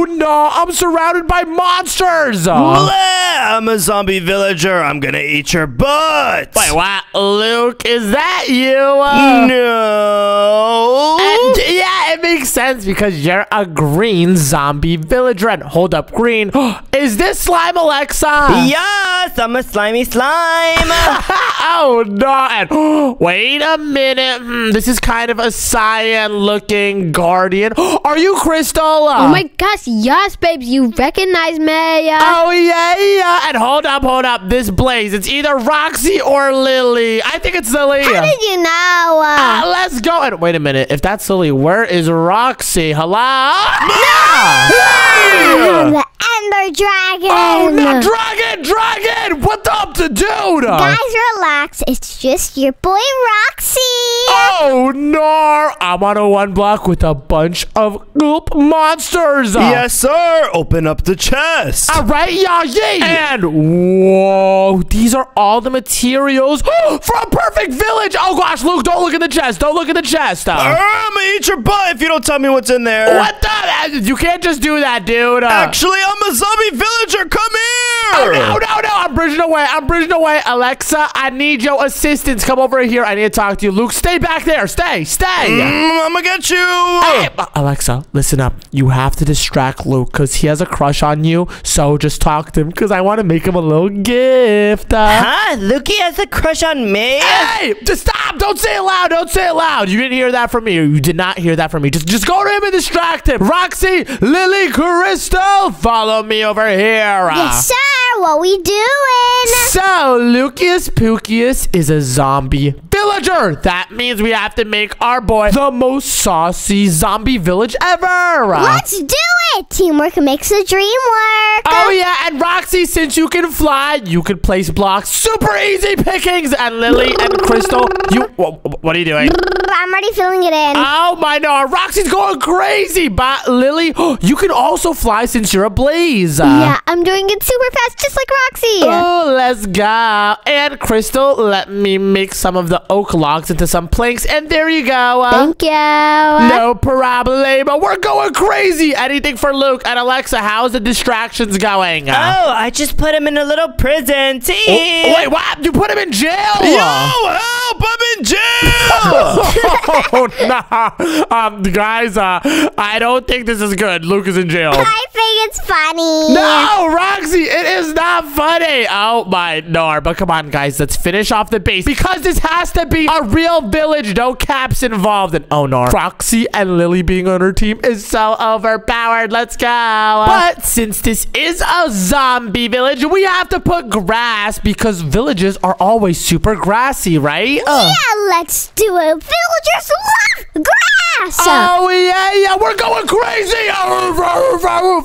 Oh no, I'm surrounded by monsters. Blah! I'm a zombie villager. I'm gonna eat your butt. Wait, what? Luke, is that you? Uh, No. and- yeah, it makes sense because you're a green zombie villager. And hold up, green. is this slime Alexa? Yes, I'm a slimy slime. oh no! And wait a minute. Hmm, this is kind of a cyan-looking guardian. Are you Crystal? Oh my gosh, yes, babes, you recognize me. Uh, Oh yeah, yeah. And hold up, hold up. This blaze. It's either Roxy or Lily. I think it's Lily. How did you know? Ah, Uh, let's go. And wait a minute. If that's Lily, where is Roxy? Hello? I'm the Ender Dragon. Oh no, Dragon, Dragon! What the up to dude? Guys, relax. It's just your boy Roxy. Oh no! I'm on a one block with a bunch of goop monsters. yes, sir. Open up the chest. All right, yeah, yeah. And whoa, these are all the materials for a perfect village. Oh gosh, Luke, don't look in the chest. Don't look in the chest. Uh, I'm gonna eat your butt if you don't tell me what's in there. what the? You can't just do that, dude. Uh, Actually, I'm a zombie villager. Come here. Oh, no, no, no. I'm bridging away. I'm bridging away. Alexa, I need your assistance. Come over here. I need to talk to you. Luke, stay back there. Stay. Stay. Mm, I'm gonna get you. Hey, uh, Alexa, listen up. You have to distract Luke because he has a crush on you. So just talk to him because I want to make him a little gift. Uh, Huh? Lukey has a crush on me? Hey, just stop! Don't say it loud. Don't say it loud. You didn't hear that from me. You did not hear that from me. Just, just go to him and distract him. Roxy, Lily, Crystal, follow me over here. Yes, sir. What we doing? So, Lucius Pucius is a zombie villager. That means we have to make our boy the most saucy zombie village ever. Let's do it. Teamwork makes the dream work. Oh yeah, and Roxy, since you can fly, you can place blocks. Super easy pickings. And Lily and Crystal, you what are you doing? I'm already filling it in. Oh my no, Roxy's going crazy. But Lily, you can also fly since you're a blaze. Yeah, I'm doing it super fast, just like Roxy. Oh, let's go. And Crystal, let me make some of the oak logs into some planks. And there you go. Uh, Thank you. no problema. We're going crazy. Anything for Luke and Alexa. How's the distractions going? Uh, Oh, I just put him in a little prison. oh, wait, what? You put him in jail? Yo, help! I'm in jail. oh, no. Um, guys, uh, I don't think this is good. Luke is in jail. I think it's funny. No, Roxy, it is not funny. Oh my no, but come on, guys, let's finish off the base because this has to be a real village. No caps involved. And oh no, Roxy and Lily being on her team is so overpowered. Let's go. But since this is a zombie village, we have to put grass because villages are always super grassy, right? Uh. Yeah, let's do it. Villagers love grass. Oh yeah, yeah, we're going crazy!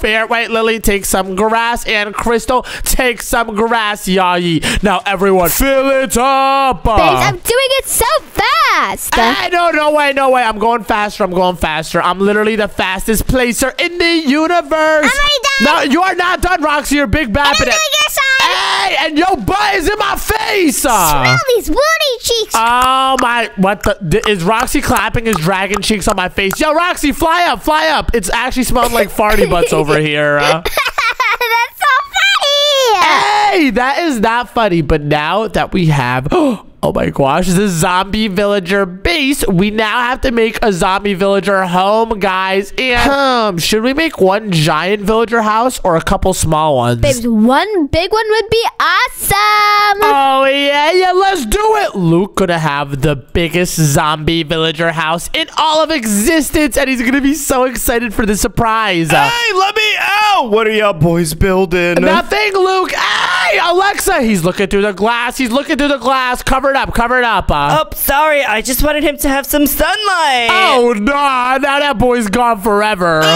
Here, wait, Lily, take some grass, and Crystal, take some grass, yai. Now, everyone, fill it up. Babes, I'm doing it so fast. Hey, no, no way, no way. I'm going faster. I'm going faster. I'm literally the fastest placer in the universe. I'm already done. No, you are not done, Roxy. You're big bad. I'm doing your side. Hey, and your butt is in my face. Smell these booty cheeks. Oh my, what the, is Roxy clapping his dragon cheeks on my face? Yo, Roxy, fly up, fly up. It's actually smelling like farty butts over here. uh. That's so funny. hey, that is not funny, but now that we have, oh my gosh, the zombie villager base, we now have to make a zombie villager home, guys. And um, should we make one giant villager house or a couple small ones? Babes, one big one would be awesome. Oh yeah, yeah, let's do it. Luke gonna have the biggest zombie villager house in all of existence, and he's gonna be so excited for the surprise. Hey, let me out. What are y'all boys building? Nothing, Luke. Hey, Alexa, he's looking through the glass. He's looking through the glass. Cover it up, cover it up. Uh. Oh, sorry. I just wanted him to have some sunlight. Oh no, now that boy's gone forever. Oh,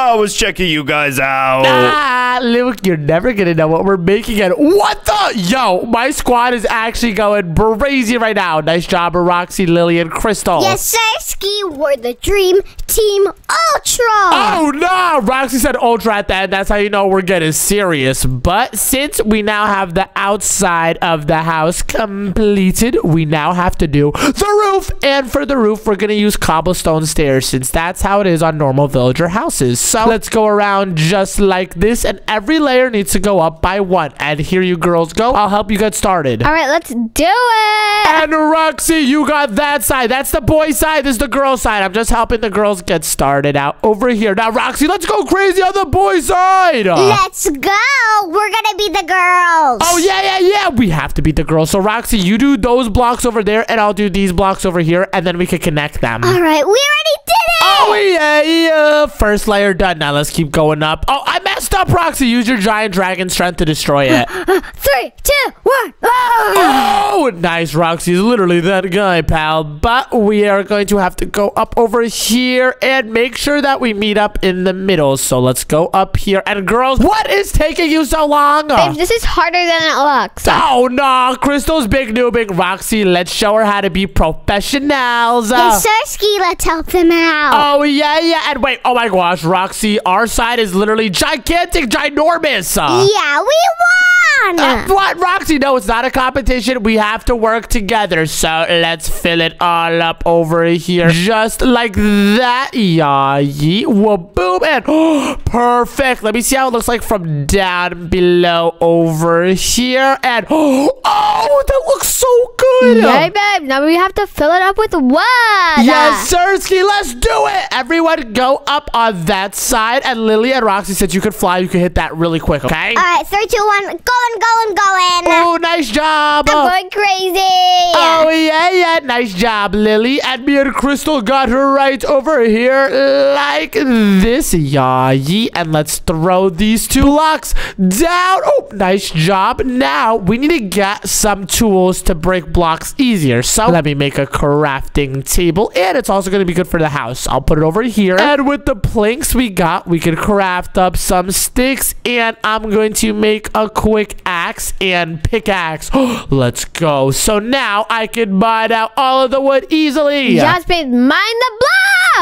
I was checking you guys out. Ah, Luke, you're never gonna know what we're making. And what the? Yo, my squad is actually going crazy right now. Nice job, Roxy, Lily, and Crystal. Yes, sir, Ski. We're the Dream Team Ultra. Oh no! Roxy said ultra at that. That's how you know we're getting serious. But since we now have the outside of the house completed, we now have to do the roof. And for the roof, we're gonna use cobblestone stairs since that's how it is on normal villager houses. So let's go around just like this, and every layer needs to go up by one. And here you girls go. I'll help you get started. All right, let's do it. And Roxy, you got that side. That's the boy side. This is the girl side. I'm just helping the girls get started out over here. Now, Roxy, let's go crazy on the boy side. Let's go. We're gonna be the girls. Oh, yeah, yeah, yeah. We have to beat the girls. So, Roxy, you do those blocks over there, and I'll do these blocks over here, and then we can connect them. All right, we already did it. Oh, yeah, yeah. First layer done. Now, let's keep going up. Oh, I messed up, Roxy. Use your giant dragon strength to destroy it. Three, two, one. Ah! Oh, nice, Roxy. is literally that guy, pal. But we are going to have to go up over here and make sure that we meet up in the middle. So let's go up here. And girls, what is taking you so long? Babe, this is harder than it looks. Oh, no. Crystal's big noobing. Roxy, let's show her how to be professionals. Yes, sir, Ski. Let's help them out. Oh, Oh, yeah, yeah. And wait, oh my gosh, Roxy, our side is literally gigantic, ginormous. yeah, we won. Uh, what, Roxy? No, it's not a competition. We have to work together. So let's fill it all up over here. Just like that. Yeah, yee. Whoa, boom. And perfect. Let me see how it looks like from down below over here. And oh, that looks so good. Yay, babe. Now we have to fill it up with what? Yes, Sirski, let's do it. Everyone go up on that side. And Lily and Roxy said you could fly. You could hit that really quick, okay? All right, three, two, one. Going, going, going. Oh, nice job. I'm going crazy. Oh, yeah, yeah. Nice job, Lily. And me and Crystal got her right over here like this. Yeah, yee. And let's throw these two blocks down. Oh, nice job. Now, we need to get some tools to break blocks easier. So, let me make a crafting table. And it's also going to be good for the house. I'll put it over here. And with the planks we got, we can craft up some sticks. And I'm going to make a quick axe and pickaxe. Let's go. So now I can mine out all of the wood easily. Just mind the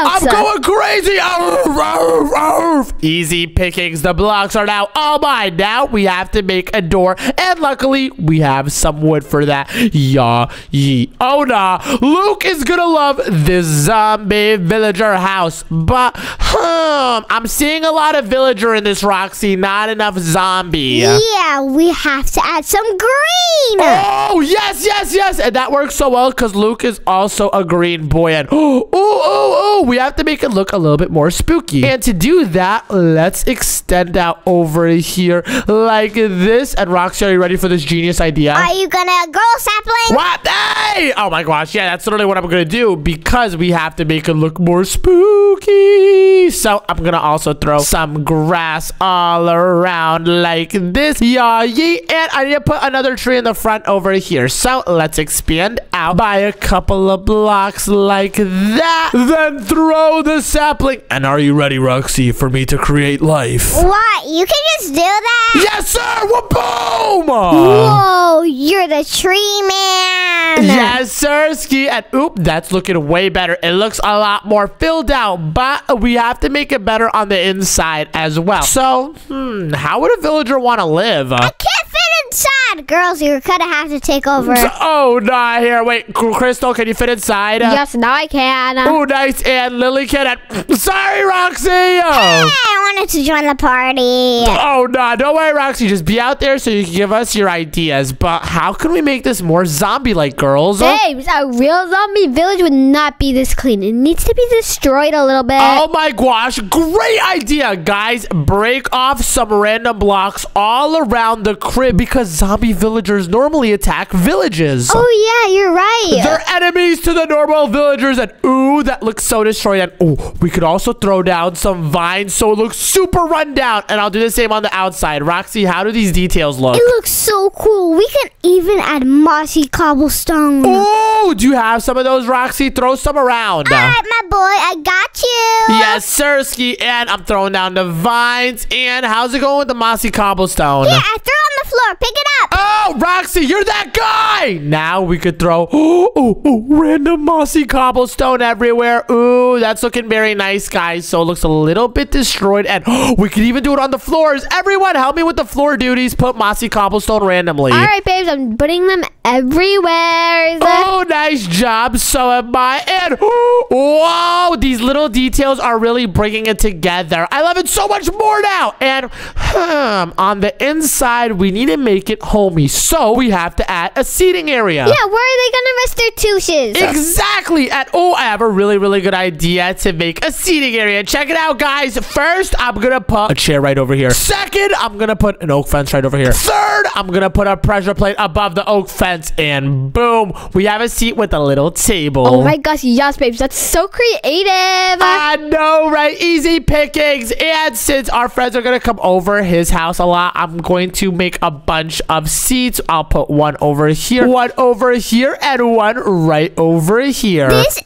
blocks. I'm going crazy. Arf, arf, arf. Easy pickings. The blocks are now all mine. Now we have to make a door. And luckily, we have some wood for that. Yeah, ye. Oh, nah. Luke is going to love this zombie villager house. But, hmm, I'm seeing a lot of villager in this Roxy. Not enough zombie. Yeah, we have to add some green. Oh, yes, yes, yes. And that works so well because Luke is also a green boy. And oh, oh, oh, we have to make it look a little bit more spooky. And to do that, let's extend out over here like this. And Roxy, are you ready for this genius idea? Are you gonna grow a sapling? What? Hey! Oh my gosh, yeah, that's literally what I'm gonna do because we have to make it look more spooky. So I'm gonna also throw some grass all around like this. Yeah, yee. And I need to put another tree in the front over here. So let's expand out by a couple of blocks like that. Then throw the sapling. And are you ready, Roxy, for me to create life? What? You can just do that? Yes, sir! Whoa, boom! Whoa, you're the tree man. Yes, sir, Ski. And oop, that's looking way better. It looks a lot more filled out, but we have to make it better on the inside as well. So, hmm, how would a villager want to live? I can't fit inside. Girls, you're gonna have to take over. Oh, nah, here, wait. Crystal, can you fit inside? Uh, yes, now I can. Oh, nice. And Lily can. And, sorry, Roxy. Oh. Hey, I wanted to join the party. Oh, no. Don't worry, Roxy. Just be out there so you can give us your ideas. But how can we make this more zombie-like, girls? Babes, a real zombie village would not be this clean. It needs to be destroyed a little bit. Oh my gosh, great idea, guys. Break off some random blocks all around the crib because zombie villagers normally attack villages. Oh, yeah, you're right. They're enemies to the normal villagers, and ooh, that looks so destroyed. And ooh, we could also throw down some vines so it looks super run down. And I'll do the same on the outside. Roxy, how do these details look? It looks so cool. We can even add mossy cobblestone. Oh, do you have some of those, Roxy? Throw some around. All right, my boy, I got you. Yes, Sirski. And I'm throwing down the vines. And how's it going with the mossy cobblestone? Yeah, I threw on the floor. Pick it up. Oh, Roxy, you're that guy. Now we could throw oh, oh, oh, random mossy cobblestone everywhere. Ooh, that's looking very nice, guys. So it looks a little bit destroyed. And we could even do it on the floors. Everyone, help me with the floor duties. Put mossy cobblestone randomly. All right, babes, I'm putting them everywhere. Oh, nice job. So am I. And whoa, these little details are really bringing it together. I love it so much more now. And hmm, on the inside, we need to make it homey. So we have to add a seating area. Yeah, where are they gonna rest their tushes? Exactly. At oh, I have a really, really good idea to make a seating area. Check it out, guys. First, I'm gonna put a chair right over here. Second, I'm gonna put an oak fence right over here. Third, I'm gonna put a pressure plate above the oak fence. And boom, we have a seat with a little table. Oh my gosh, yes, babes, that's so creative. I know, right? Easy pickings. And since our friends are gonna come over his house a lot, I'm going to make a bunch of seats. I'll put one over here, one over here, and one right over here. this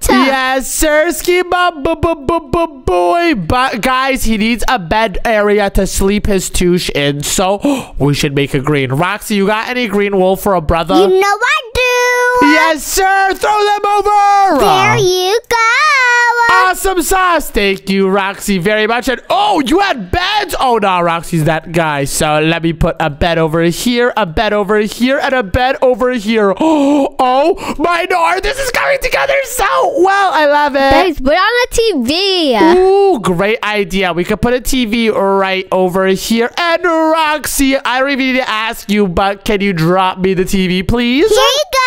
lit. Yes, sir, ski boy. But guys, he needs a bed area to sleep his touche in, so we should make a green. Roxy, you got any green wool for a brother? You know I do. yes, sir. Throw them over. There you go. Awesome sauce. Thank you, Roxy, very much. And oh, you had beds. Oh, no, Roxy's that guy. So let me put a bed over here, a bed over here, and a bed over here. Oh, my lord. This is coming together so Oh, well. I love it. Babes, put on a TV. Ooh, great idea. We could put a TV right over here. And Roxy, I don't even need to ask you, but can you drop me the TV, please? Here you go.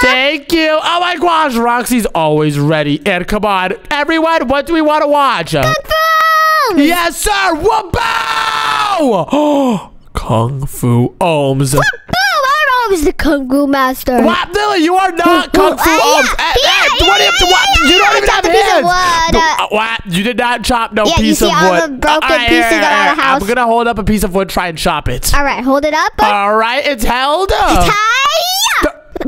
Thank you. Oh my gosh, Roxy's always ready. And come on, everyone, what do we want to watch? Boom. Yes, sir. Whoa! Kung Fu Omz. I'm always the Kung Fu master. What, Lily? You are not Kung Fu uh, yeah, yeah, yeah, what do you have to what? You don't even I have piece of hands. uh, what? You did not chop no Yeah, you piece see of wood. broken All right, pieces here, around here, the house? I'm gonna hold up a piece of wood, try and chop it. All right, hold it up. All right, it's held. Hiya. N-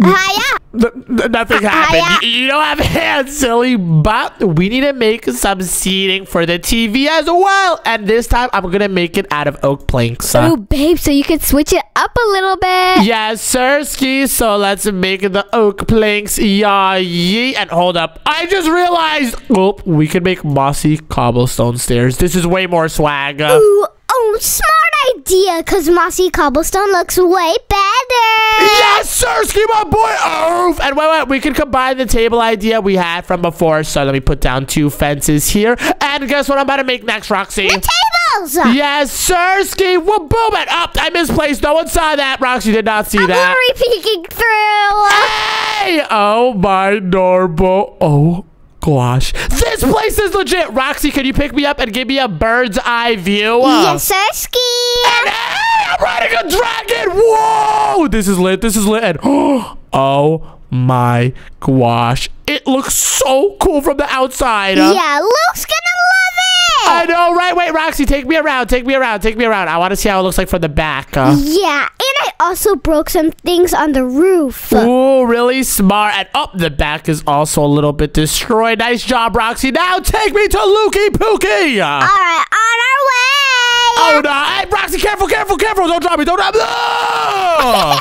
n- nothing happened. yeah. You, don't have hands, silly. But we need to make some seating for the TV as well. And this time, I'm gonna make it out of oak planks. Oh, babe, so you can switch it up a little bit. Yes, sir, ski. So let's make the oak planks. Yeah, yee. And hold up. I just realized. Oh, we can make mossy cobblestone stairs. This is way more swag. Ooh, oh, smart idea, because mossy cobblestone looks way better. Yes, sir, ski my boy. Oof. And wait, wait, we can combine the table idea we had from before. So let me put down two fences here. And guess what I'm about to make next, Roxy? Tables. Yes, sir, ski. Whoa, boom it up. I misplaced. No one saw that. Roxy did not see I'm that. already peeking through. Hey! Oh my Norbo. Oh gosh. This place is legit. Roxy, can you pick me up and give me a bird's eye view? Yes, sir, ski. Hey, I'm riding a dragon. Whoa! This is lit. This is lit. And oh my gosh. It looks so cool from the outside. Yeah, Luke's gonna love it. know, right? Wait, Roxy, take me around. Take me around. Take me around. I want to see how it looks like from the back. Uh, Yeah, and I also broke some things on the roof. Ooh, really smart. And up the back is also a little bit destroyed. Nice job, Roxy. Now take me to Lukey Pookie. All right, on our way. Oh, no. Hey, Roxy, careful, careful, careful. Don't drop me. Don't drop me. No!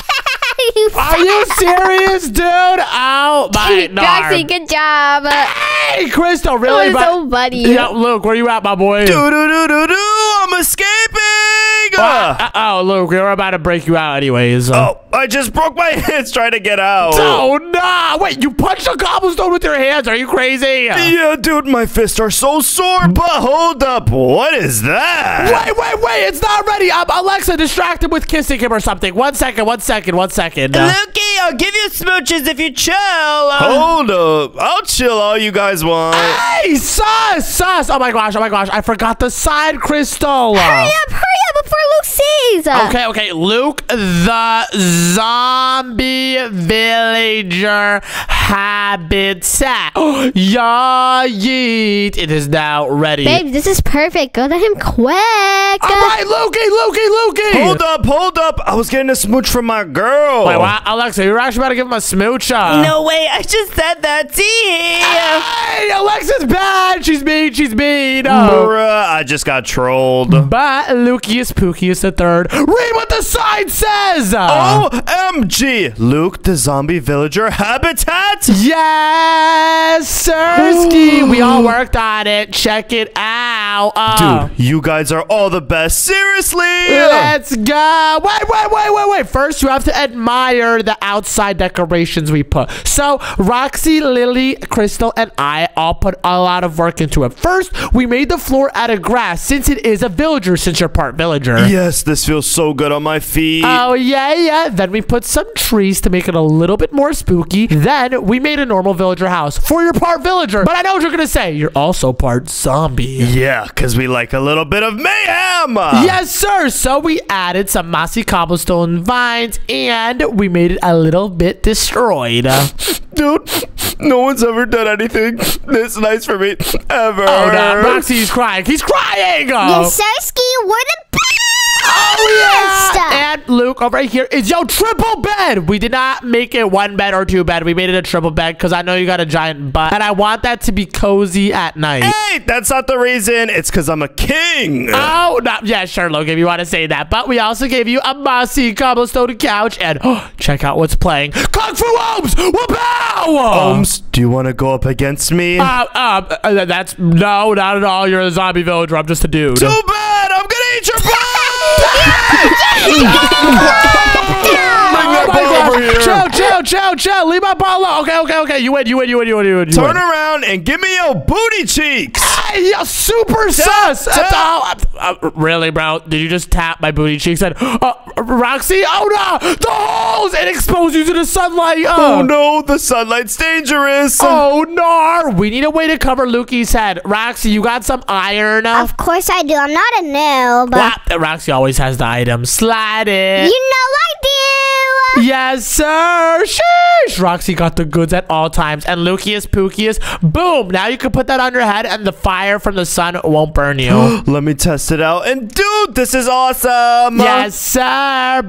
Are you serious, dude? Oh, my Roxy, good job. Hey, Crystal, really? That was so funny. Yeah, Luke, where you at, my boy? Do do do do do! I'm escaping! Uh, Uh, oh, Luke, we're about to break you out anyways. Uh, oh, I just broke my hands trying to get out. Oh, no. Wait, you punched a cobblestone with your hands. Are you crazy? Yeah, dude, my fists are so sore. But hold up, what is that? Wait, wait, wait! It's not ready. Um, Alexa, distract him with kissing him or something. One second, one second, one second. Uh, Lukey, I'll give you smooches if you chill. Hold up, I'll chill all you guys want. hey, sus, sus! Oh my gosh, oh my gosh! I forgot the side crystal. Hurry up, hurry up before Luke sees. Okay, okay. Luke, the zombie villager habitat. yeah, yeet! It is now ready. Babe, this is perfect. Go to him quick. All right, Lukey, Lukey, Lukey. Hold up, hold up. I was getting a smooch from my girl. Wait, what? Alexa, you're actually about to give him a smooch? Uh, No way, I just said that. See? Hey, Alexa's bad. She's mean. She's mean. Oh. Bruh, I just got trolled. But Lucius Pookie Luckiest the third. Read what the sign says. OMG! Luke, the zombie villager habitat? Yes, Sirski. we all worked on it. Check it out. Uh, Dude, you guys are all the best. Seriously! Let's go. Wait, wait, wait, wait, wait. First, you have to admire the outside decorations we put. So, Roxy, Lily, Crystal, and I all put a lot of work into it. First, we made the floor out of grass since it is a villager, since you're part villager. Yes, this feels so good on my feet. Oh, yeah, yeah. Then we put some trees to make it a little bit more spooky. Then we made a normal villager house for your part villager. But I know what you're going to say. You're also part zombie. yeah, because we like a little bit of mayhem. Yes, sir. So we added some mossy cobblestone vines and we made it a little bit destroyed. Dude, no one's ever done anything this nice for me ever. Oh, no. Roxy, he's crying. He's crying. Oh. Yes, Sirski, we're the best. Oh, yeah. And Luke, over here is your triple bed. We did not make it one bed or two bed. We made it a triple bed because I know you got a giant butt, and I want that to be cozy at night. Hey, that's not the reason. It's because I'm a king. Oh, no, yeah, sure, Luke, if you want to say that. But we also gave you a mossy cobblestone couch, and oh, check out what's playing. Kung Fu Omz! Wapow! Holmes, do you want to go up against me? Uh, uh, uh, that's no, not at all. You're a zombie villager. I'm just a dude. Too bad. I'm gonna eat your butt. Bring that my ball gosh. over here. Chill, chill, chill, chill. Leave my ball alone. Okay, okay, okay. You win, you win, you win, you win, you win. You Turn win. around and give me your booty cheeks. Hey, yeah, super sus. tap. That's all- uh, uh, really, bro? Did you just tap my booty cheeks? And uh, Roxy, oh no, the holes! It exposed you to the sunlight. Uh. Oh no, the sunlight's dangerous. Oh no! We need a way to cover Lukey's head. Roxy, you got some iron? Of course I do. I'm not a noob. What? Roxy always has the item. Slide it. You know I do. Yes, sir. Sheesh. Roxy got the goods at all times. And Lucius Pookius, boom. Now you can put that on your head and the fire from the sun won't burn you. Let me test it out. And dude, this is awesome. yes, sir.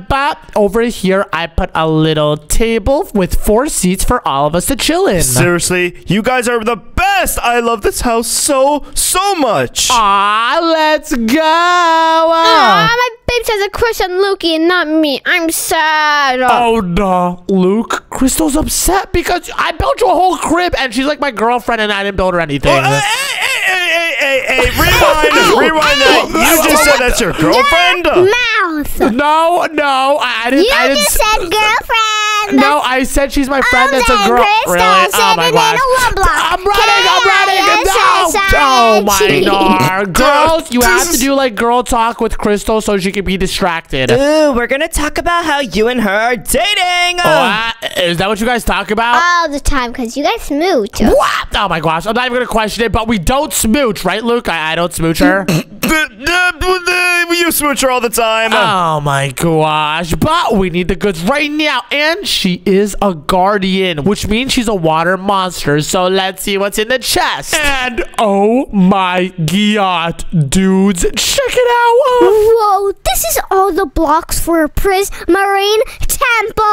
But over here, I put a little table with four seats for all of us to chill in. Seriously, you guys are the best. I love this house so, so much. Ah, let's go. Aw, my babes has a crush on Lukey and not me. I'm sad. Oh no, Luke. Crystal's upset because I built you a whole crib and she's like my girlfriend and I didn't build her anything. Oh, hey, hey, hey, hey, hey, hey, rewind, rewind that. You just said that's your girlfriend? Mouth. no, no, I, I didn't. You I didn't just s- said girlfriend. No, I said she's my friend. I'm that's a girl. Crystal really? Oh my it gosh. ain't a one block. I'm running. I'm running. Yes, No. Oh my god, girls! You have to do like girl talk with Crystal so she can be distracted. Ooh, we're gonna talk about how you and her are dating. What? Is that what you guys talk about? All the time, because you guys smooch. what? Oh my gosh! I'm not even gonna question it, but we don't smooch, right, Luke? I, I don't smooch her. You smooch her all the time. Oh my gosh. But we need the goods right now. And she is a guardian, which means she's a water monster. So let's see what's in the chest. And oh my god, dudes, check it out. Whoa, this is all the blocks for a Prismarine Temple.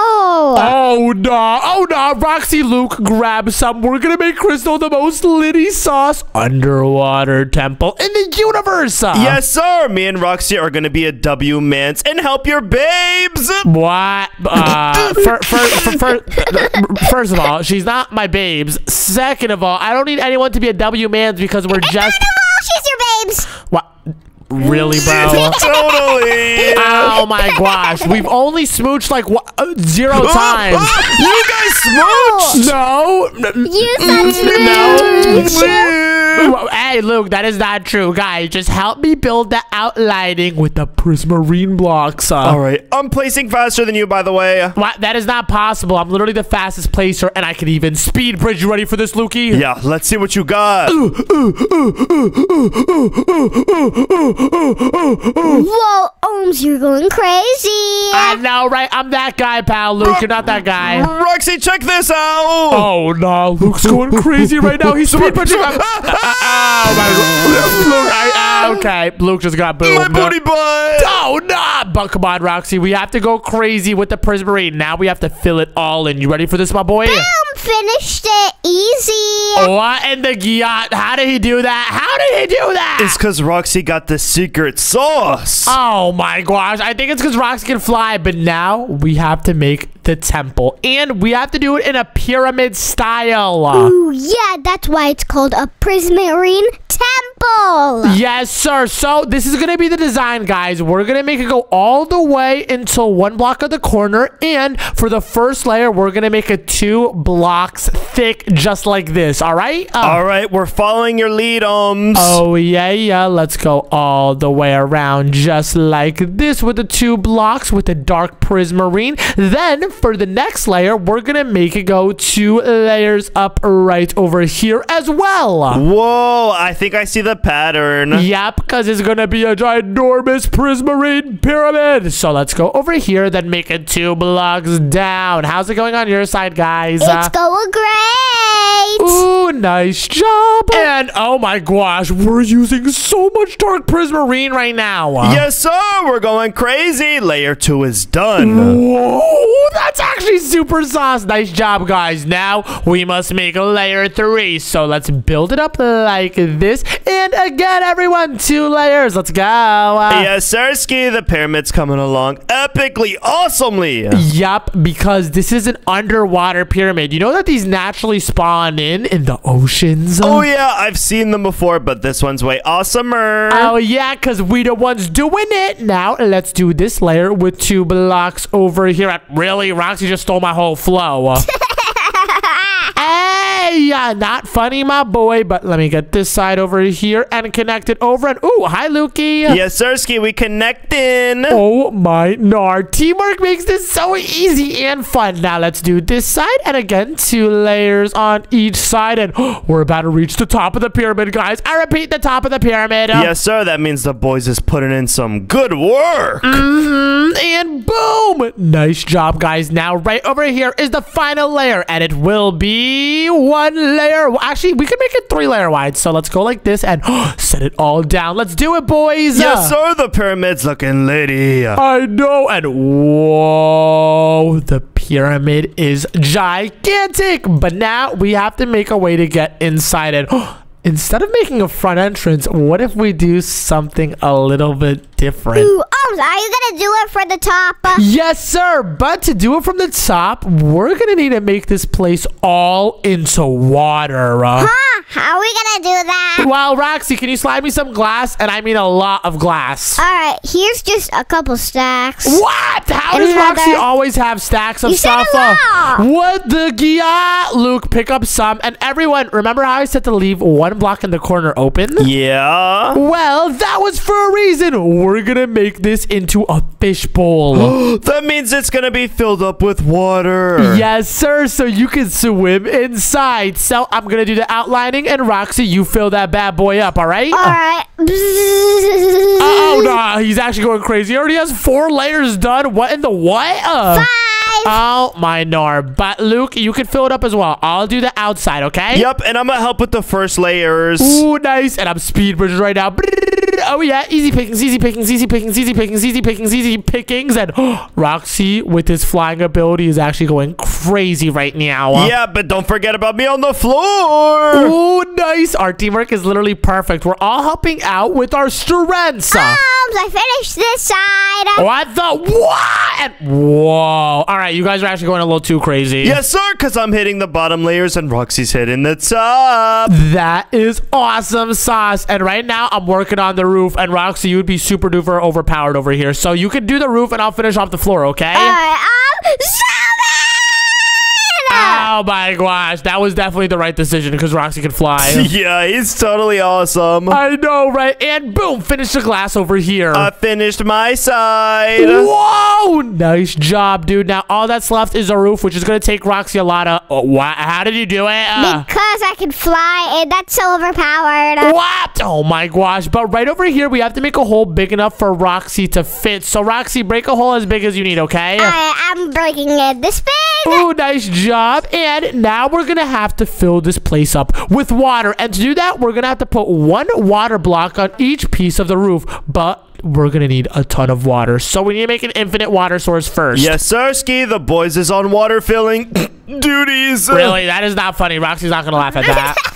Oh no, oh no, Roxy Luke, grab some. We're gonna make Crystal the most litty sauce underwater temple in the universe. Yes, sir. Me and Roxy are gonna be a W mans and help your babes. What? Uh, fir- fir- fir- fir- first of all, she's not my babes. Second of all, I don't need anyone to be a W man's because we're just. Oh, she's your babes. What? Really, bro? totally. oh my gosh, we've only smooched like wha- uh, zero times. you guys smooch. No, n- You said no. Smooch. Hey, Luke, that is not true, guys. Just help me build the outlining with the prismarine blocks. Uh, All right, I'm placing faster than you, by the way. What? That is not possible. I'm literally the fastest placer, and I can even speed bridge. You ready for this, Lukey? Yeah, let's see what you got. Whoa, Omz, you're going crazy. I know, right? I'm that guy, pal. Luke, you're not that guy. Roxy, check this out. Oh no, Luke's going crazy right now. He's speed bridging. Oh my god, Luke. I, ah, okay, Luke just got boomed. My booty butt. Oh no! But come on, Roxy, we have to go crazy with the prismarine. Now we have to fill it all in. You ready for this, my boy? Boom, finished it easy. What in the yacht? How did he do that? How did he do that? It's because Roxy got the secret sauce. Oh my gosh. I think it's because Roxy can fly, but now we have to make the temple. And we have to do it in a pyramid style. Ooh, yeah, that's why it's called a prismarine temple. Yes, sir. So this is going to be the design, guys. We're going to make it go all the way until one block of the corner. And for the first layer, we're going to make it two blocks thick, just like this. All right? Uh, All right, we're following your lead, Ums. Oh, yeah, yeah. Let's go all the way around just like this with the two blocks with the dark prismarine. Then for the next layer, we're going to make it go two layers up right over here as well. Whoa, I think I see the pattern. Yep, because it's going to be a ginormous prismarine pyramid. So let's go over here, then make it two blocks down. How's it going on your side, guys? It's going great. Ooh, nice job. And oh my gosh, we're using so much dark prismarine right now. Yes, sir, we're going crazy. Layer two is done. Whoa, that's actually super sauce. Nice job, guys. Now we must make a layer three. So let's build it up like this. And again, everyone, two layers. Let's go. Yes, Sirski, the pyramid's coming along epically, awesomely. Yup, because this is an underwater pyramid. You know that these naturally spawn in in the oceans? Oh, yeah, I've seen them before, but this one's way awesomer. Oh, yeah, because we the ones doing it. Now, let's do this layer with two blocks over here. Really? Roxy just stole my whole flow. uh, not funny, my boy, but let me get this side over here and connect it over. And, ooh, hi, Lukey. yes, Sirski, we connecting. Oh my nard. Teamwork makes this so easy and fun. Now let's do this side. And again, two layers on each side. And we're about to reach the top of the pyramid, guys. I repeat, the top of the pyramid. Yes, sir, that means the boys is putting in some good work. Mhm, And boom! Nice job, guys. Now, right over here is the final layer. And it will be one layer. Well, actually, we could make it three layer wide. So let's go like this and set it all down. Let's do it, boys. Yes, sir, the pyramid's looking litty. I know, and whoa, the pyramid is gigantic. But now we have to make a way to get inside it. Instead of making a front entrance, what if we do something a little bit different? Ooh, Ums, are you gonna do it for the top? Yes, sir. But to do it from the top, we're gonna need to make this place all into water. Uh, Huh? How are we gonna do that? Well, Roxy, can you slide me some glass? And I mean a lot of glass. All right, here's just a couple stacks. What? How Any does Roxy other- always have stacks of You said stuff? a Uh, lot. what the gia? Luke, pick up some. And everyone, remember how I said to leave one block in the corner open? Yeah. Well, that was for a reason. We're gonna make this into a fishbowl. that means it's gonna be filled up with water. yes, sir. So you can swim inside. So I'm gonna do the outlining, and Roxy, you fill that bad boy up. All right? All right. Oh no, he's actually going crazy. He already has four layers done. What in the what? Uh, Five. Oh my nar. But Luke, you can fill it up as well. I'll do the outside, okay? Yep, and I'm gonna help with the first layers. Ooh, nice. And I'm speed bridges right now. Oh yeah, easy pickings, easy pickings, easy pickings, easy pickings, easy pickings, easy pickings. And Roxy, with his flying ability, is actually going crazy right now. Yeah, but don't forget about me on the floor. Ooh, nice. Our teamwork is literally perfect. We're all helping out with our strengths. Ums, I finished this side. What the what? Whoa. All right, you guys are actually going a little too crazy. Yes, sir, because I'm hitting the bottom layers and Roxy's hitting the top. That is awesome sauce. And right now, I'm working on the roof. And Roxy, you would be super duper overpowered over here. So you can do the roof, and I'll finish off the floor, okay? All right, um, zoom in. Oh my gosh, that was definitely the right decision because Roxy can fly. yeah, he's totally awesome. I know, right? And boom, finish the glass over here. I finished my side. Whoa! Nice job, dude. Now all that's left is a roof, which is gonna take Roxy a lot of. Oh, wha- How did you do it? Uh, Because I can fly, and that's so overpowered. what? Oh my gosh! But right over here, we have to make a hole big enough for Roxy to fit. So Roxy, break a hole as big as you need, okay? All right, I'm breaking it this big. Ooh, nice job. And now we're going to have to fill this place up with water. And to do that, we're going to have to put one water block on each piece of the roof. But we're gonna need a ton of water. So we need to make an infinite water source first. Yes, Sirski, the boys is on water filling duties. Really? That is not funny. Roxy's not gonna laugh at that.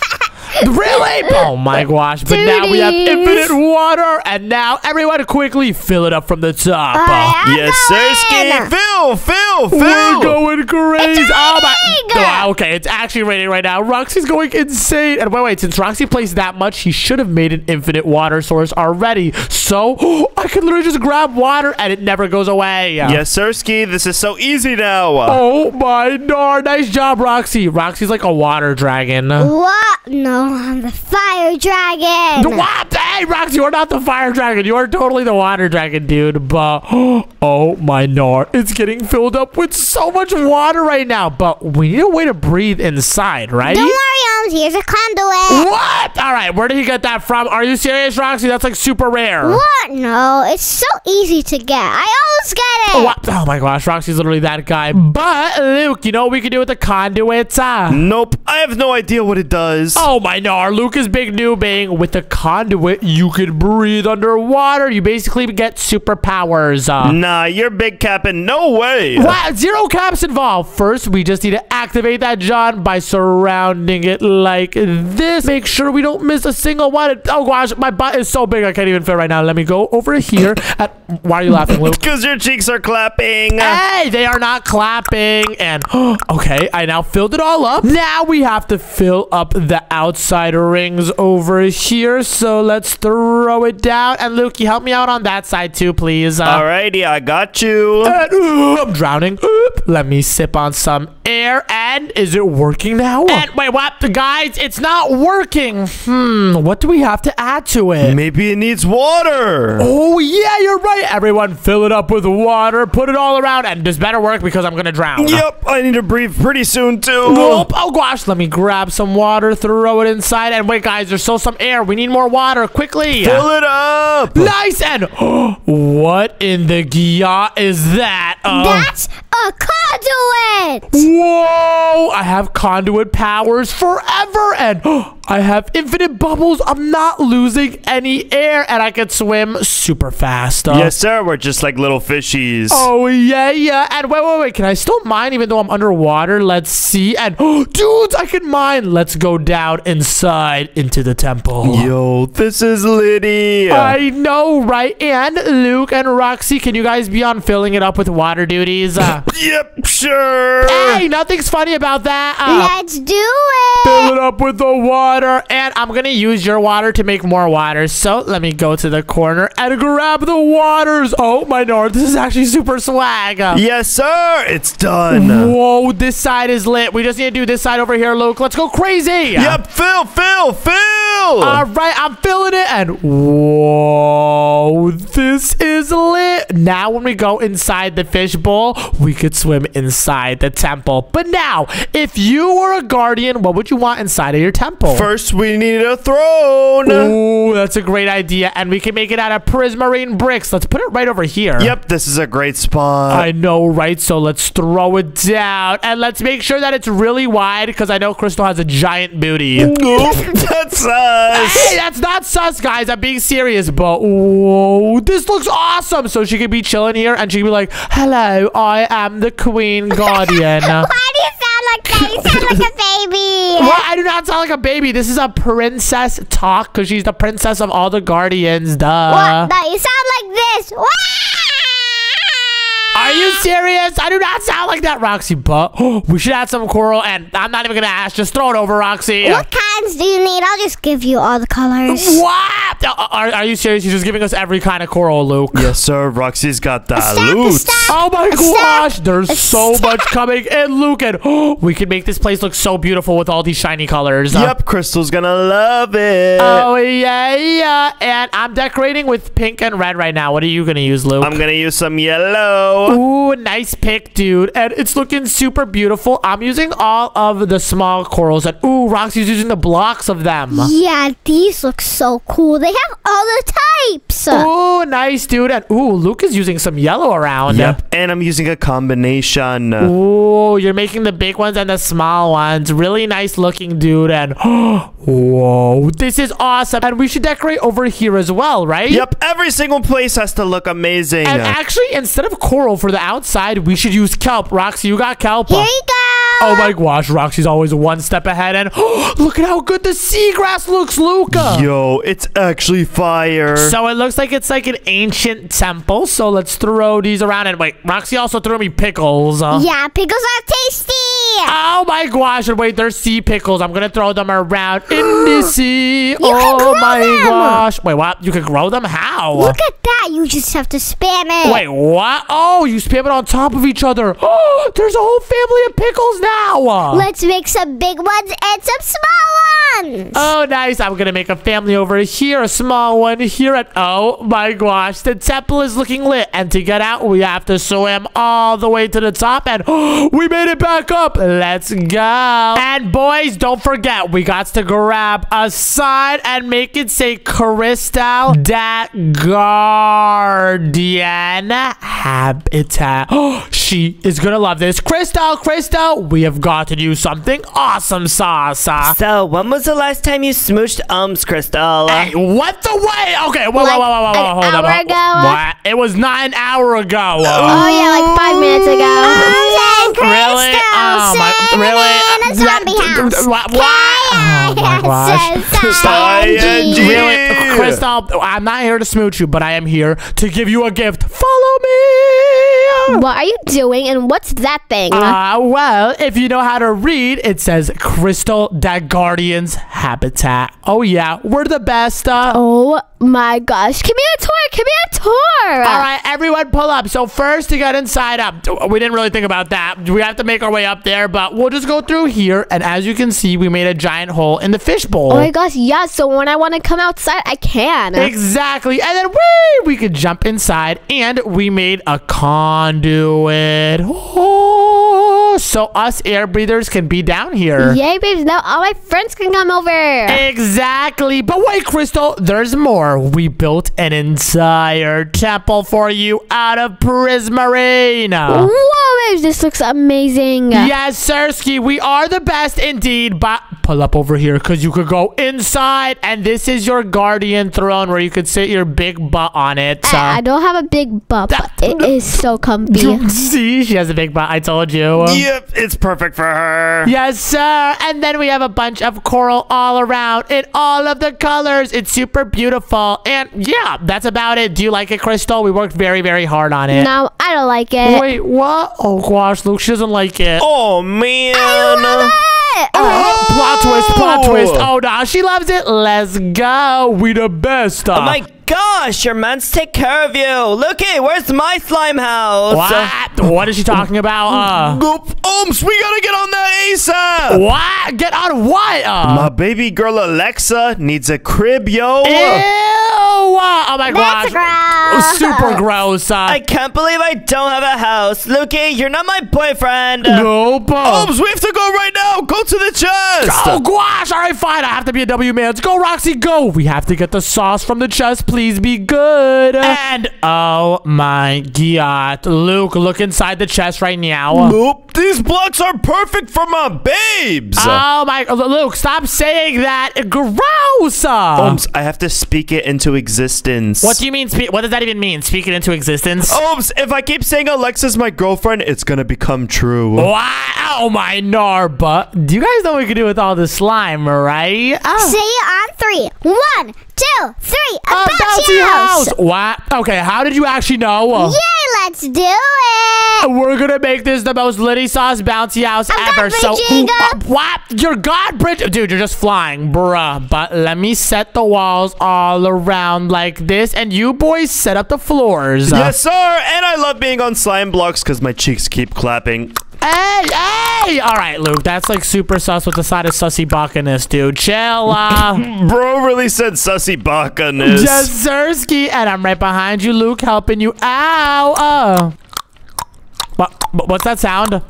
really? Oh my gosh. But now we have infinite water, and now everyone quickly fill it up from the top. All right, I'm Yes, going. Sirski, fill, fill, fill. We're going crazy. oh my. raining. Oh, okay, it's actually raining right now. Roxy's going insane. And wait, wait. Since Roxy plays that much, he should have made an infinite water source already. So I could literally just grab water and it never goes away. Yes, Sirski, this is so easy now. Oh my god! Nice job, Roxy. Roxy's like a water dragon. What? No, I'm the fire dragon. What? Hey, Roxy, you're not the fire dragon. You're totally the water dragon, dude. But oh my nar, it's getting filled up with so much water right now. But we need a way to breathe inside, right? Don't worry, Holmes. Here's a conduit. What? All right, where did he get that from? Are you serious, Roxy? That's like super rare. What? No, it's so easy to get. I always get it. What? Oh my gosh, Roxy's literally that guy. But Luke, you know what we can do with the conduits? Uh? Nope, I have no idea what it does. Oh my nar, Luke is big noobing. With the conduit, you can breathe underwater. You basically get superpowers. Uh, Nah, you're big capping. No way. What? Zero caps involved. First, we just need to activate that John by surrounding it like this. Make sure we don't miss a single one. Oh gosh, my butt is so big I can't even fit right now. Let me go over here. At, why are you laughing, Luke? Because your cheeks are clapping. Hey, they are not clapping. And okay, I now filled it all up. Now we have to fill up the outside rings over here. So let's throw it down. And Luke, you help me out on that side too, please. Uh, Alrighty, I got you. and, ooh, I'm drowning. Oop. Let me sip on some air. And is it working now? And wait, what? Guys, it's not working. Hmm, what do we have to add to it? Maybe it needs water. Oh, yeah, you're right. Everyone fill it up with water, put it all around, and this better work because I'm going to drown. Yep, I need to breathe pretty soon too. Nope. Oh gosh, let me grab some water, throw it inside, and wait, guys, there's still some air. We need more water quickly. Fill it up. Nice and what in the gia is that? Uh, That's a conduit. whoa! I have conduit powers forever, and I have infinite bubbles. I'm not losing any air, and I can swim super fast. Uh, Yes, sir. We're just like little fishies. Oh yeah, yeah. And wait, wait, wait. Can I still mine even though I'm underwater? Let's see. And dudes, I can mine. Let's go down inside into the temple. Yo, this is Liddy. I know, right? And Luke and Roxy, can you guys be on filling it up with water duties? Uh, yep, sure. hey, nothing's funny about that. Uh, Let's do it. fill it up with the water and i'm gonna use your water to make more water so let me go to the corner and grab the waters oh my lord this is actually super swag Yes, sir. It's done. whoa this side is lit we just need to do this side over here luke let's go crazy Yep, fill, fill, fill. All right i'm feeling it and whoa this is lit now when we go inside the fishbowl we could swim inside the temple but now if you were a guardian what would you want inside of your temple First, we need a throne. Ooh, that's a great idea. And we can make it out of prismarine bricks. Let's put it right over here. Yep, this is a great spot. I know, right? So let's throw it down. And let's make sure that it's really wide because I know Crystal has a giant booty. That's uh, us. Hey, that's not sus, guys. I'm being serious. But, whoa, this looks awesome. So she could be chilling here and she could be like, hello, I am the queen guardian. Why do you sound like that? You sound like a baby. What? I do not sound like a baby. This is a princess talk because she's the princess of all the guardians. Duh. What? No, you sound like this. Wah! Are you serious? I do not sound like that, Roxy. But we should add some coral, and I'm not even gonna ask. Just throw it over, Roxy. What kinds do you need? I'll just give you all the colors. What? Uh, Are, are you serious? You're just giving us every kind of coral, Luke. Yes, sir. Roxy's got that Stack the loot. stack. Oh my Stack. gosh, there's so stack. much coming in, Luke, and we can make this place look so beautiful with all these shiny colors. Uh, Yep, Crystal's gonna love it. Oh yeah, yeah, and I'm decorating with pink and red right now. What are you gonna use, Luke? I'm gonna use some yellow. Ooh, nice pick, dude. And it's looking super beautiful. I'm using all of the small corals. And ooh, Roxy's using the blocks of them. Yeah, these look so cool. They have all the types. Ooh, nice, dude. And ooh, Luke is using some yellow around. Yep, and I'm using a combination. Ooh, you're making the big ones and the small ones. Really nice looking, dude. And whoa, this is awesome. And we should decorate over here as well, right? Yep, every single place has to look amazing. And actually, instead of coral for the outside, we should use kelp. Roxy, you got kelp. Here you go. Oh my gosh, Roxy's always one step ahead. And look at how good the seagrass looks, Luca. Yo, it's actually fire. So it looks like it's like an ancient temple. So let's throw these around. And wait, Roxy also threw me pickles. Uh, Yeah, pickles are tasty. Oh my gosh, and wait, there's sea pickles. I'm gonna throw them around in the sea. oh my them. gosh. Wait, what? You can grow them? How? Look at that. You just have to spam it. Wait, what? Oh, you spam it on top of each other. Oh, there's a whole family of pickles now. Let's make some big ones and some small ones. Oh, nice. I'm going to make a family over here, a small one here. And oh my gosh, the temple is looking lit. And to get out, we have to swim all the way to the top. And we made it back up. Let's go. And boys, don't forget, we got to grab a sign and make it say Crystal that Guardian Habitat. she is going to love this. Crystal, Crystal, we have got to do something awesome, Sasa. So, when was the last time you smooched ums, Crystal? Hey, what the way? Okay, whoa, Like whoa, whoa, whoa, whoa, an hold up. hour hold- ago? What? It was not an hour ago. Oh yeah, like five minutes ago. I'm saying really? Oh my, really? in a That- zombie house. What? what? Oh my gosh. Stop. ING. Really, Crystal, I'm not here to smooch you, but I am here to give you a gift. Follow me. What are you doing? And what's that thing? Uh, well, if you know how to read, it says Crystal that Guardian's Habitat. Oh, yeah, we're the best. Uh, oh my gosh! Give me a tour. Give me a tour. All right, everyone pull up. So first to get inside up, we didn't really think about that. We have to make our way up there, but we'll just go through here. And as you can see, we made a giant hole in the fishbowl. Oh my gosh! Yeah. So when I want to come outside, I can. Exactly. And then whee, we could jump inside and we made a conduit. Oh, so us air breathers can be down here. Yay, babes! Now all my friends can come over. Exactly. But wait, Crystal, there's more. We built an entire temple for you out of prismarine. Whoa, babes! This looks amazing. Yes, Sirski, we are the best indeed. But pull up over here because you could go inside, and this is your guardian throne where you could sit your big butt on it. I, I don't have a big butt, but it is so comfy. See, she has a big butt. I told you. Yep, it's perfect for her. Yes, sir. And then we have a bunch of coral all around in all of the colors. It's super beautiful. And yeah, that's about it. Do you like it, Crystal? We worked very, very hard on it. No, I don't like it. Wait, what? Oh gosh, Luke, she doesn't like it. Oh man. Oh, plot twist, plot twist. Oh, nah, she loves it. Let's go. We the best. Oh my gosh, your mans take care of you. Lukey, where's my slime house? What? What is she talking about? Uh, Goop. We gotta get on that ASAP. what? Get on what? Uh, My baby girl Alexa needs a crib, yo. ew. Oh my That's gosh. gross. Super gross. Uh, I can't believe I don't have a house. Lukey, you're not my boyfriend. nope. Ums, we have to go right now. Go to the chest. Oh gosh! All right, fine. I have to be a W man. Let's go, Roxy. Go. We have to get the sauce from the chest. Please be good. And oh my god, Luke, look inside the chest right now. Nope. These blocks are perfect for my babes. Oh my, Luke, stop saying that. Gross. Ums, I have to speak it into existence. what do you mean? Spe- what does that even mean? Speak it into existence. Ums, if I keep saying Alexa's my girlfriend, it's gonna become true. Wow, oh my Narba. Do you guys know what we can do with all this slime, right? Oh. Say it on three. One, two, three. A, A bouncy, house. What? Okay, how did you actually know? Yay, let's do it. We're gonna make this the most Liddy sauce bouncy house I'm ever. God So, Bridget. Uh, what? You're God Bridget, dude. You're just flying, bruh. But let me set the walls all around like this, and you boys set up the floors. Yes, sir. And I love being on slime blocks because my cheeks keep clapping. Hey, hey! All right, Luke. That's like super sus with the side of sussy buckiness, dude. Chill. Uh, Bro really said sussy just Zersky, and I'm right behind you, Luke, helping you. Ow! Uh. What? What's that sound?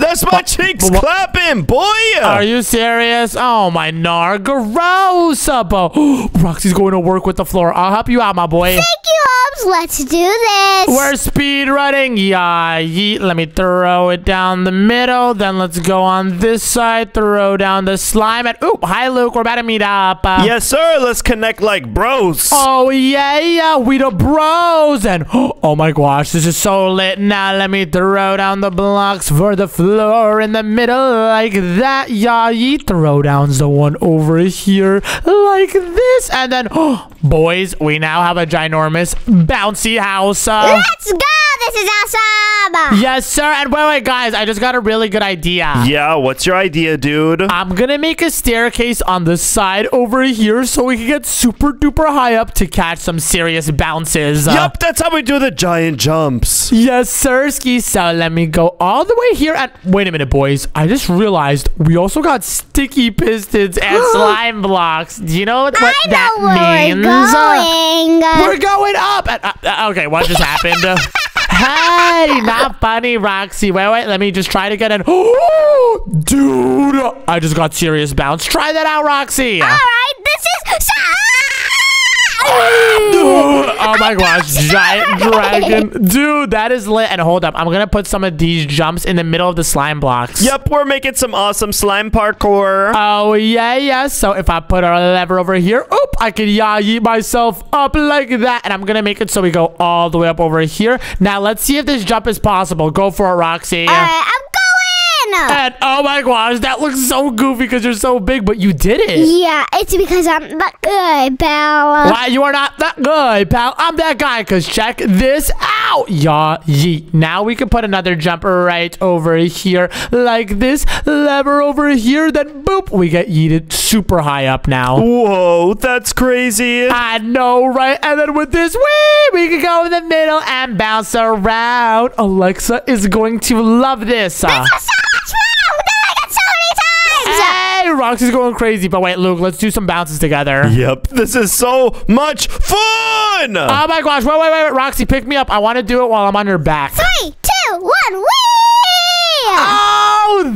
That's my cheeks what- clapping, boy. Are you serious? Oh my nar, gross. Up, Roxy's going to work with the floor. I'll help you out, my boy. Thank you, Hobbs. Let's do this. We're speed running. Yeah, yeet. Let me throw it down the middle. Then let's go on this side. Throw down the slime. And oop, hi Luke. We're about to meet up. Uh, Yes, sir. Let's connect like bros. Oh yeah, yeah, we the bros, and oh my gosh, this is so lit. Now let me throw down the blocks for the floor in the middle like that. Yeah, ye throw down's the one over here like this, and then oh, boys, we now have a ginormous bouncy house. Uh, Let's go. This is awesome. yes, sir. And wait, wait, guys, I just got a really good idea. Yeah, what's your idea, dude? I'm gonna make a staircase on the side over here so we can get super duper high up to catch some serious bounces. Uh, Yup, that's how we do the giant jumps. Yes, Sirski. So let me go all the way here. And wait a minute, boys. I just realized we also got sticky pistons and slime blocks. Do you know what, what I that know where means? we're going. We're going up. And, uh, uh, okay, what just happened? Hey, not funny, Roxy. Wait, wait. Let me just try to get in. Dude, I just got serious bounce. Try that out, Roxy. All right. This is. Oh my gosh, giant dragon. Dude, that is lit. And hold up, I'm gonna put some of these jumps in the middle of the slime blocks. Yep, we're making some awesome slime parkour. Oh, yeah, yeah. So if I put our lever over here, oop, I can yeet myself up like that. And I'm gonna make it so we go all the way up over here. Now, let's see if this jump is possible. Go for it, Roxy. All right. I'm going. And oh my gosh, that looks so goofy because you're so big, but you did it. Yeah, it's because I'm that good, pal. Why you are not that good, pal? I'm that guy. Cause check this out. Yeah, yeet. Now we can put another jumper right over here, like this. Lever over here, then boop, we get yeeted super high up now. Whoa, that's crazy. I know, right? And then with this, wee, we can go in the middle and bounce around. Alexa is going to love this. Uh, many times. Roxy's going crazy. But wait, Luke, let's do some bounces together. Yep, this is so much fun. Oh my gosh, wait, wait, wait, wait, Roxy, pick me up. I want to do it while I'm on your back. Three, two, one, whee! Oh,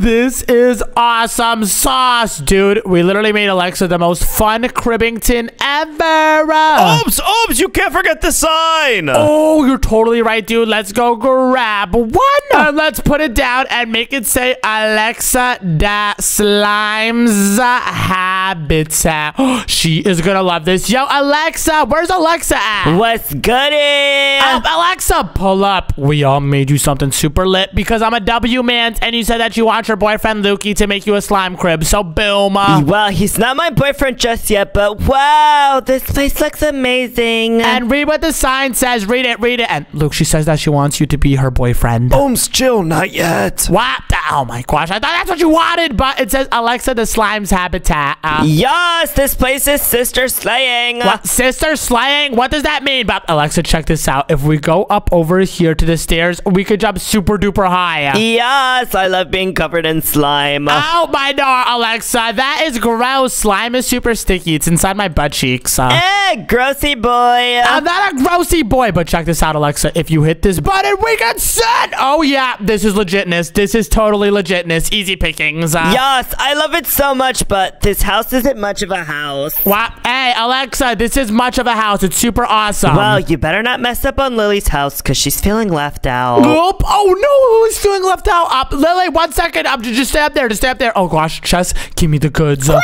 this is awesome sauce, dude. We literally made Alexa the most fun Cribbington ever. Oops, oops, you can't forget the sign. Oh, you're totally right, dude. Let's go grab one. And let's put it down and make it say Alexa da Slimes Habitat. she is gonna love this. Yo, Alexa, where's Alexa at? What's goody? Um, Alexa, pull up. We all made you something super lit because I'm a W man, and you said that you want your boyfriend Lukey to make you a slime crib. So boom. well, he's not my boyfriend just yet, but wow, this place looks amazing. and read what the sign says. Read it, read it. And Luke, she says that she wants you to be her boyfriend. Ooms, chill, not yet. What? Oh my gosh, I thought that's what you wanted, but it says Alexa the Slime's habitat. Uh, yes, this place is sister slaying. what? Sister slaying? What does that mean? But Alexa, check this out. If we go up over here to the stairs, we could jump super duper high. Yes, I love being covered in slime. Oh my god, Alexa, that is gross. Slime is super sticky. It's inside my butt cheeks. Uh, Eh, grossy boy. I'm not a grossy boy, but check this out, Alexa. If you hit this button, we can send. Oh yeah, this is legitness. This is totally legitness. Easy pickings. Uh, yes, I love it so much, but this house isn't much of a house. What? Hey, Alexa, this is much of a house. It's super awesome. Well, you better not mess up on Lily's house because she's feeling left out. Oop. Oh no, Lily's feeling left out. Uh, Lily, one second. Um, just stay up there. Just stay up there. Oh gosh, Chess, give me the goods. Quickly,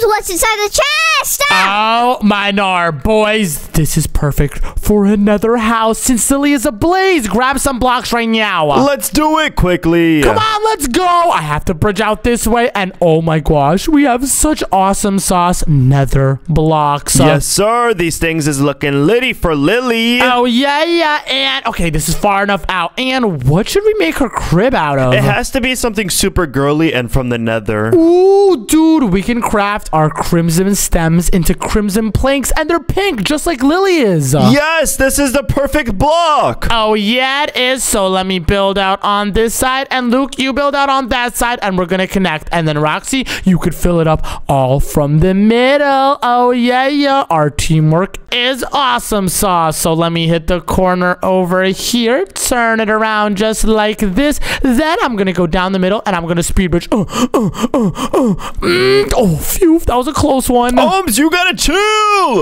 Holmes, what's inside the chest? Oh, my nar, boys. This is perfect for another house. Since Lily is ablaze, grab some blocks right now. Let's do it quickly. Come on, let's go. I have to bridge out this way. And oh my gosh, we have such awesome sauce nether blocks. Uh, Yes, sir. These things is looking litty for Lily. Oh, yeah, yeah. And okay, this is far enough out. And what should we make her crib out of? It has to be something super girly and from the nether. Ooh, dude, we can craft our crimson stems into crimson planks, and they're pink, just like Lily is. Yes, this is the perfect block. Oh, yeah, it is. So let me build out on this side. And Luke, you build out on that side. And we're going to connect. And then Roxy, you could fill it up all from the middle. Oh, yeah, yeah. Our teamwork is awesome sauce. So let me hit the corner over here. Turn it around just like this. Then I'm going to go down the middle. And I'm going to speed bridge. Oh, oh, oh, uh. Mm. Oh, phew. That was a close one. Ums, you gotta chill.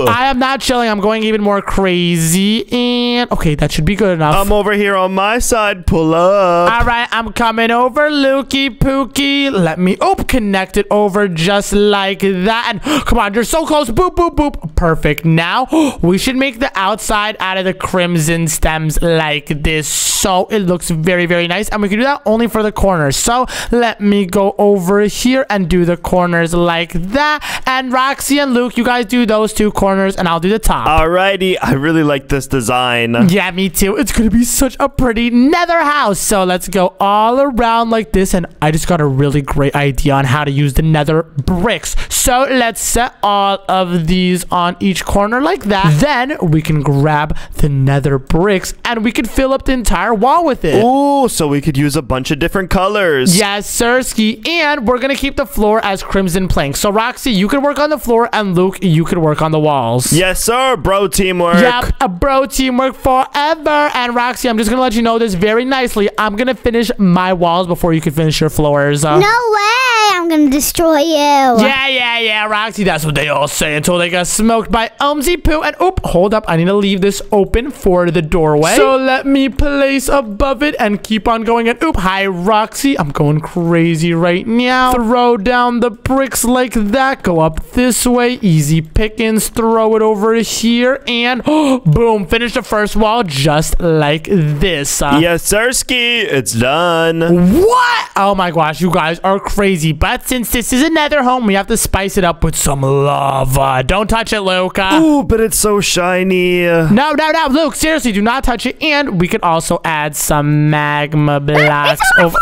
I am not chilling. I'm going even more crazy. And okay, that should be good enough. I'm over here on my side. Pull up. All right, I'm coming over, Lukey Pookie. Let me, oh, connect it over just like that. And come on, you're so close. Boop, boop, boop. Perfect. Now, we should make the outside out of the crimson stems like this. So it looks very, very nice. And we can do that only for the corners. So let me go over here and do the corners like that. And Roxy and Luke, you guys do those two corners and I'll do the top. Alrighty, I really like this design. Yeah, me too. It's gonna be such a pretty nether house. So let's go all around like this. And I just got a really great idea on how to use the nether bricks. So let's set all of these on each corner like that. Then we can grab the nether bricks and we can fill up the entire wall with it. Ooh, so we could use a bunch of different colors. Yes, Sirski. And we're going to keep the floor as crimson planks. So, Roxy, you can work on the floor, and Luke, you can work on the walls. Yes, sir, bro teamwork. Yep, a bro teamwork forever. And Roxy, I'm just going to let you know this very nicely. I'm going to finish my walls before you can finish your floors. Uh, No way! I'm gonna destroy you. Yeah, yeah, yeah, Roxy. That's what they all say until they get smoked by Elmsy Poo. And oop, hold up. I need to leave this open for the doorway. So let me place above it and keep on going. And oop, hi, Roxy. I'm going crazy right now. Throw down the bricks like that. Go up this way. Easy pickings. Throw it over here. And boom, finish the first wall just like this. Uh, Yes, Sirski, it's done. what? Oh my gosh, you guys are crazy. But since this is another home, we have to spice it up with some lava. Don't touch it, Luca. Ooh, but it's so shiny. No, no, no, Luke, seriously, do not touch it. And we could also add some magma blocks. over-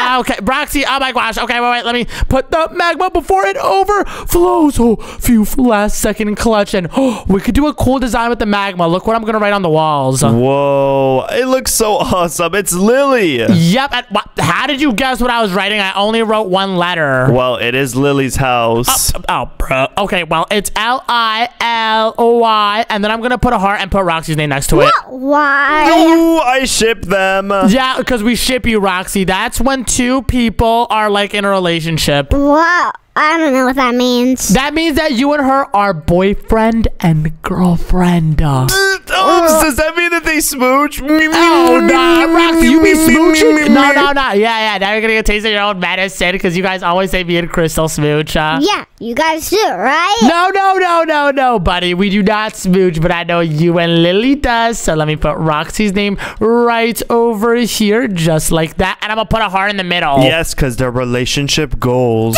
Ah, okay, Roxy, oh my gosh. Okay, wait, wait, let me put the magma before it overflows. Oh, few last second clutch. And oh, we could do a cool design with the magma. Look what I'm going to write on the walls. Whoa, it looks so awesome. It's Lily. Yep. And what, how did you guess what I was writing? I only wrote one letter. Well, it is Lily's house. Oh, oh, oh bro. Okay, well, it's L I L O Y, and then I'm gonna put a heart and put Roxy's name next to it. Why? Ooh, I ship them. Yeah, because we ship you, Roxy. That's when two people are like in a relationship. Wow. I don't know what that means. That means that you and her are boyfriend and girlfriend. Uh, Oh, does that mean that they smooch? Oh, nah, Roxy, you be smooching? No, no, no. Yeah, yeah. Now you're gonna get a taste of your own medicine because you guys always say me and Crystal smooch. Uh. Yeah, you guys do, right? No, no, no, no, no, buddy. We do not smooch, but I know you and Lily does. So let me put Roxy's name right over here, just like that. And I'm gonna put a heart in the middle. Yes, because their relationship goals.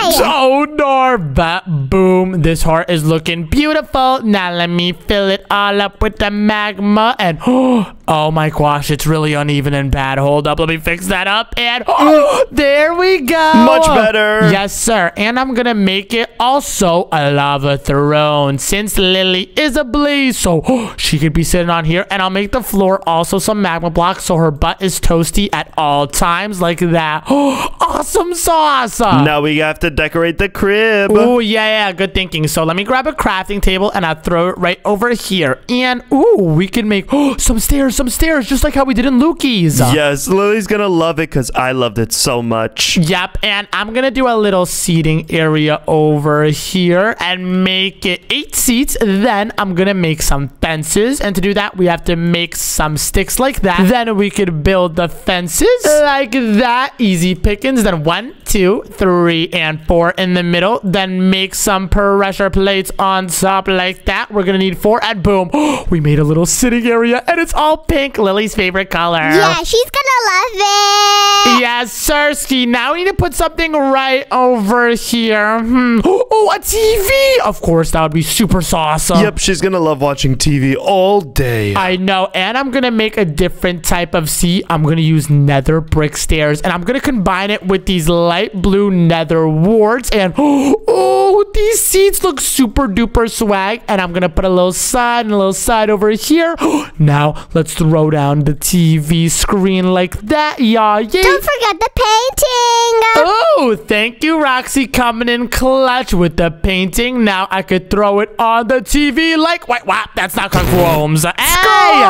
Oh, no, but boom. This heart is looking beautiful. Now let me fill it all up with the magma. And oh Oh my gosh, it's really uneven and bad. Hold up. Let me fix that up. And there we go. Much better. Yes, sir. And I'm going to make it also a lava throne since Lily is a blaze. So she could be sitting on here. And I'll make the floor also some magma blocks so her butt is toasty at all times like that. awesome sauce. Now we have to decorate the crib. Oh, yeah, yeah, good thinking. So let me grab a crafting table and I'll throw it right over here. And, ooh, we can make oh, some stairs, some stairs, just like how we did in Lukey's. Yes, Lily's gonna love it because I loved it so much. Yep, and I'm gonna do a little seating area over here and make it eight seats. Then I'm gonna make some fences, and to do that, we have to make some sticks like that. Then we could build the fences like that. Easy pickings. Then one, two, three, and four in the middle. Then make some pressure plates on top like that. We're gonna need four, and boom, we made a little sitting area, and it's all pink, Lily's favorite color. Yeah, she's gonna love it. Yes, Sirski. Now we need to put something right over here. Hmm. Oh, a TV. Of course, that would be super sauce. Yep, she's gonna love watching TV all day. I know, and I'm gonna make a different type of seat. I'm gonna use nether brick stairs, and I'm gonna combine it with these light blue nether warts. And oh, these seats look super duper swag. And I'm gonna put a little side and a little side over here. Now let's throw down the TV screen like that. Yeah, yeah. Don't forget the painting. Oh, thank you, Roxy, coming in clutch with the painting. Now I could throw it on the TV like wait, what? That's not Kung Fu Omz. Hey,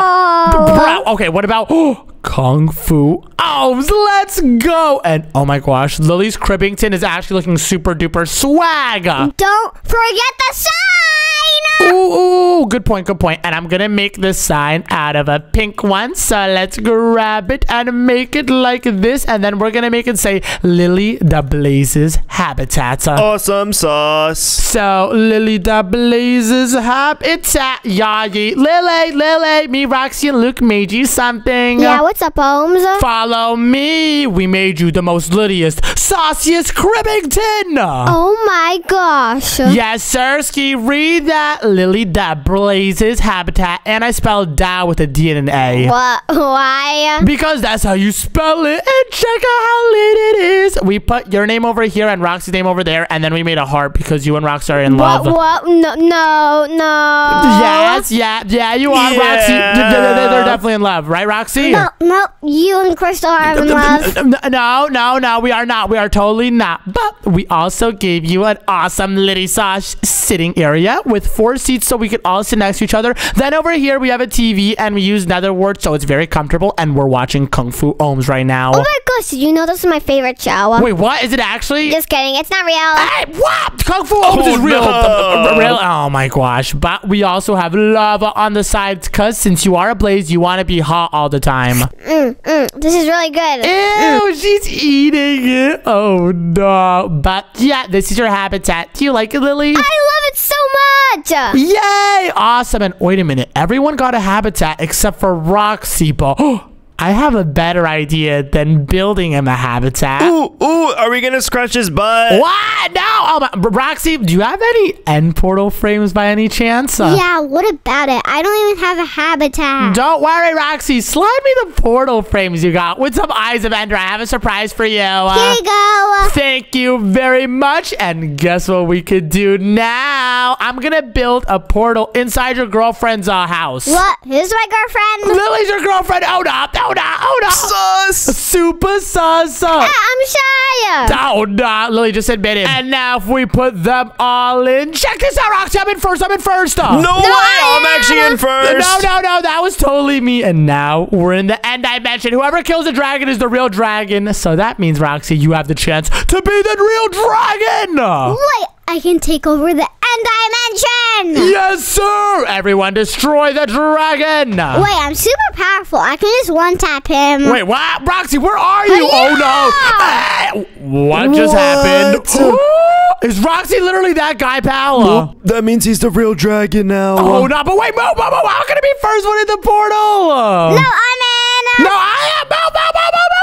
bro. Okay, what about Kung Fu Omz? Let's go. And oh my gosh, Lily's Cribbington is actually looking super duper swag. Don't forget the sign. Ooh, ooh, good point, good point. And I'm gonna make this sign out of a pink one. So let's grab it and make it like this. And then we're gonna make it say Lily the Blazes Habitat. awesome sauce. So Lily the Blazes Habitat. Yagi. Lily, Lily, me, Roxy, and Luke made you something. Yeah, what's up, Holmes? Follow me. We made you the most littiest, sauciest Cribbington. Oh my gosh. Yes, Sirski, read that. Lily that blazes habitat, and I spelled da with a D and an A. What? Why? Because that's how you spell it. And check out how lit it is. We put your name over here and Roxy's name over there, and then we made a heart because you and Roxy are in love. What? What? No, no, no. Yes, yeah, yeah, you are, Yeah. Roxy. They're, they're- they're definitely in love, right, Roxy? No, no, you and Crystal are in love. No, no, no, we are not. We are totally not. But we also gave you an awesome Liddy Sauce sitting area with four seats so we could all sit next to each other. Then over here, we have a TV and we use Nether wart so it's very comfortable. And we're watching Kung Fu Omz right now. Oh my gosh, did you know this is my favorite show? Wait, what? Is it actually? Just kidding, it's not real. Hey, what? Kung Fu Omz Oh, is real. no. real. Oh my gosh. But we also have lava on the sides because since you are a blaze, you want to be hot all the time. Mm, mm, this is really good. Ew, she's eating it. Oh no. But yeah, this is your habitat. Do you like it, Lily? I love it so much. Yay! Awesome. And wait a minute. Everyone got a habitat except for Roxy, but I have a better idea than building him a habitat. Ooh, ooh, are we gonna scratch his butt? What? No! Oh, my, Roxy, do you have any end portal frames by any chance? Uh, Yeah, what about it? I don't even have a habitat. Don't worry, Roxy. Slide me the portal frames you got with some eyes of Ender. I have a surprise for you. Uh, Here you go. Thank you very much. And guess what we could do now? I'm gonna build a portal inside your girlfriend's uh, house. What? Who's my girlfriend? Lily's your girlfriend. Oh no! Oh no! Oh no! Sauce. Super salsa. I'm shy. Oh no! Lily just admitted. And now if we put them all in, check this out, Roxy. I'm in first. I'm in first. No way, I'm actually in first. No, no, no, that was totally me. And now we're in the end dimension. Whoever kills the dragon is the real dragon. So that means, Roxy, you have the chance to be the real dragon. Wait, I can take over the end dimension. Yes, sir. Everyone destroy the dragon. Wait, I'm super powerful. I can just one tap him. Wait, what? Roxy, where are you? Oh, oh no. Hey, eh, what just What? happened? Is Roxy literally that guy, pal? Oh, that means he's the real dragon now. Oh, no, but wait, move, move, move. How can I be first one in the portal? No, I'm in. No, I am. Move, move,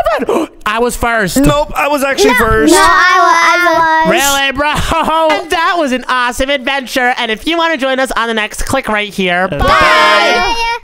I was first. Nope, I was actually first. No, I was. Really, bro? And that was an awesome adventure. And if you want to join us on the next, click right here. Bye.